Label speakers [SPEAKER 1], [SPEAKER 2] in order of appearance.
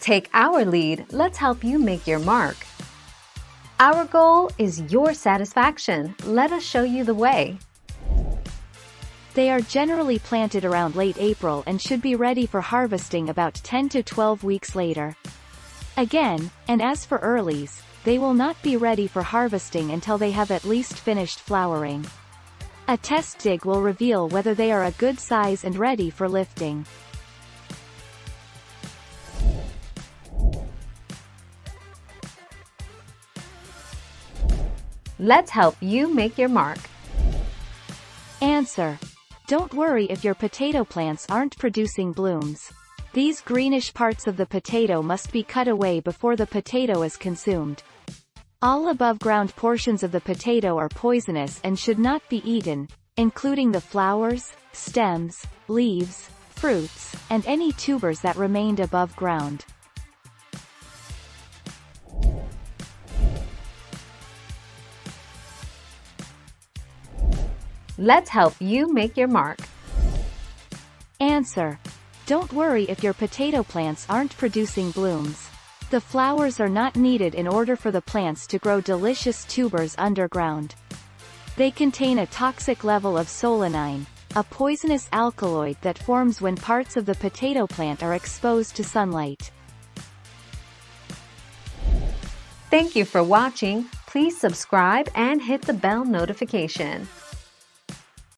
[SPEAKER 1] Take our lead, let's help you make your mark. Our goal is your satisfaction. Let us show you the way.
[SPEAKER 2] They are generally planted around late April and should be ready for harvesting about 10 to 12 weeks later. Again, and as for earlies, they will not be ready for harvesting until they have at least finished flowering. A test dig will reveal whether they are a good size and ready for lifting.
[SPEAKER 1] Let's help you make your mark.
[SPEAKER 2] Answer. Don't worry if your potato plants aren't producing blooms. These greenish parts of the potato must be cut away before the potato is consumed. All above-ground portions of the potato are poisonous and should not be eaten, including the flowers, stems, leaves, fruits, and any tubers that remained above ground.
[SPEAKER 1] Let's help you make your mark.
[SPEAKER 2] Answer. Don't worry if your potato plants aren't producing blooms. The flowers are not needed in order for the plants to grow delicious tubers underground. They contain a toxic level of solanine, a poisonous alkaloid that forms when parts of the potato plant are exposed to sunlight.
[SPEAKER 1] Thank you for watching. Please subscribe and hit the bell notification.